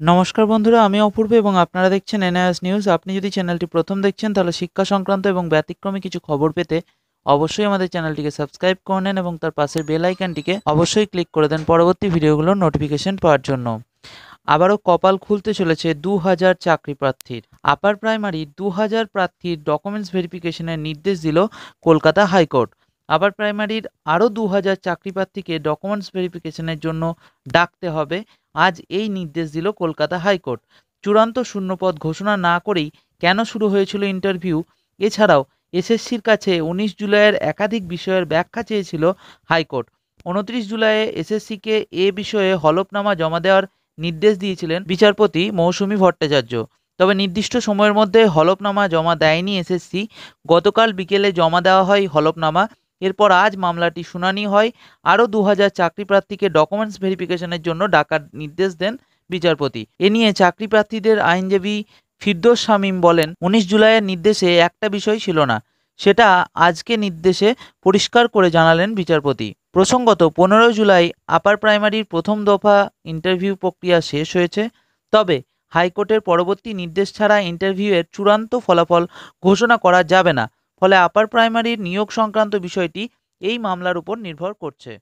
নমস্কার বন্ধুরা, আমি অপূর্ব এবং আপনারা দেখছেন এনআইএস নিউজ। আপনি যদি চ্যানেলটি প্রথম দেখছেন, তাহলে শিক্ষা সংক্রান্ত এবং ব্যতিক্রমী কিছু খবর পেতে অবশ্যই আমাদের চ্যানেলটিকে সাবস্ক্রাইব করে নেন এবং তার পাশের বেল আইকনটিকে অবশ্যই ক্লিক করে দেন পরবর্তী ভিডিওগুলোর নোটিফিকেশন পাওয়ার জন্য। আবারও কপাল খুলতে চলেছে দু হাজার চাকরি প্রার্থীর। আপার প্রাইমারি দু হাজার প্রার্থীর ডকুমেন্টস ভেরিফিকেশনের নির্দেশ দিল কলকাতা হাইকোর্ট। আপার প্রাইমারির আরও দু হাজার চাকরি প্রার্থীকে ডকুমেন্টস ভেরিফিকেশনের জন্য ডাকতে হবে। আজ এই নির্দেশ দিল কলকাতা হাইকোর্ট। চূড়ান্ত শূন্যপদ ঘোষণা না করেই কেন শুরু হয়েছিল ইন্টারভিউ? এছাড়াও, এসএসসির কাছে উনিশ জুলাইয়ের একাধিক বিষয়ের ব্যাখ্যা চেয়েছিল হাইকোর্ট। উনত্রিশ জুলাইয়ে এসএসসিকে এ বিষয়ে হলফনামা জমা দেওয়ার নির্দেশ দিয়েছিলেন বিচারপতি মৌসুমী ভট্টাচার্য। তবে নির্দিষ্ট সময়ের মধ্যে হলফনামা জমা দেয়নি এসএসসি। গতকাল বিকেলে জমা দেওয়া হয় হলফনামা। এরপর আজ মামলাটি শুনানি হয়। আরও দু হাজার চাকরি প্রার্থীকে ডকুমেন্টস ভেরিফিকেশনের জন্য ডাকার নির্দেশ দেন বিচারপতি। এ নিয়ে চাকরি প্রার্থীদের আইনজীবী ফিরদোস শামীম বলেন, উনিশ জুলাইয়ের নির্দেশে একটা বিষয় ছিল না, সেটা আজকে নির্দেশে পরিষ্কার করে জানালেন বিচারপতি। প্রসঙ্গত, পনেরো জুলাই আপার প্রাইমারির প্রথম দফা ইন্টারভিউ প্রক্রিয়া শেষ হয়েছে, তবে হাইকোর্টের পরবর্তী নির্দেশ ছাড়া ইন্টারভিউয়ের চূড়ান্ত ফলাফল ঘোষণা করা যাবে না। ফলে আপার প্রাইমারির নিয়োগ সংক্রান্ত বিষয়টি এই মামলার উপর নির্ভর করছে।